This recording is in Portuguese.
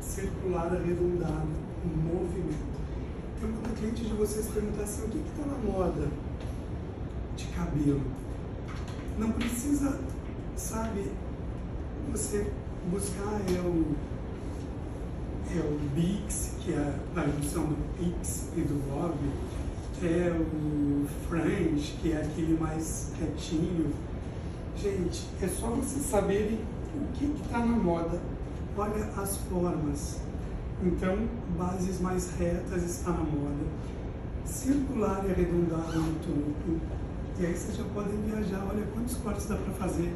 circular arredondado, movimento. Então, quando a cliente de vocês perguntar assim, o que está na moda de cabelo, não precisa, sabe, você buscar é o, é o Bix, que é a junção do Pix e do Bob, é o French, que é aquele mais retinho. Gente, é só vocês saberem o que está na moda. Olha as formas. Então, bases mais retas está na moda. Circular e arredondado no topo. E aí vocês já podem viajar. Olha quantos cortes dá para fazer.